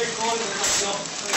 最高です。